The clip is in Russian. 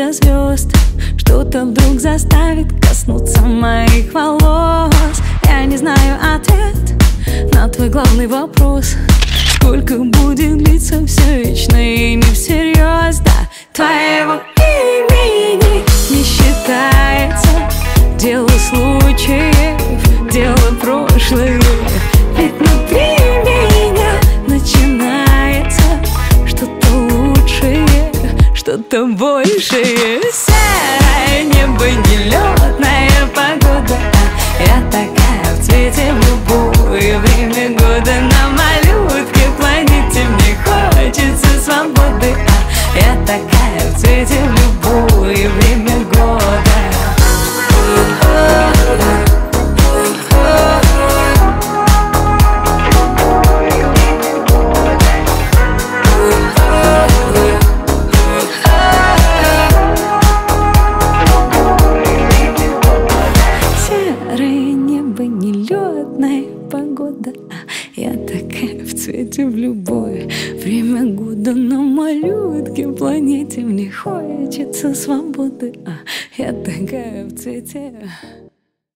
до звезд Что-то вдруг заставит коснуться моих волос. Я не знаю ответ на твой главный вопрос. Сколько будет длиться все вечно и не всерьез Да, твоего имени не считается. Дело случаев, дело прошлое что-то большее Серое небо, нелетная погода. Я такая в цвете в любое время года. На малютке планете мне хочется свободы. А Я такая в цвете в любое время нелетная погода. А Я такая в цвете в любое время года. На малютке планете мне хочется свободы. А Я такая в цвете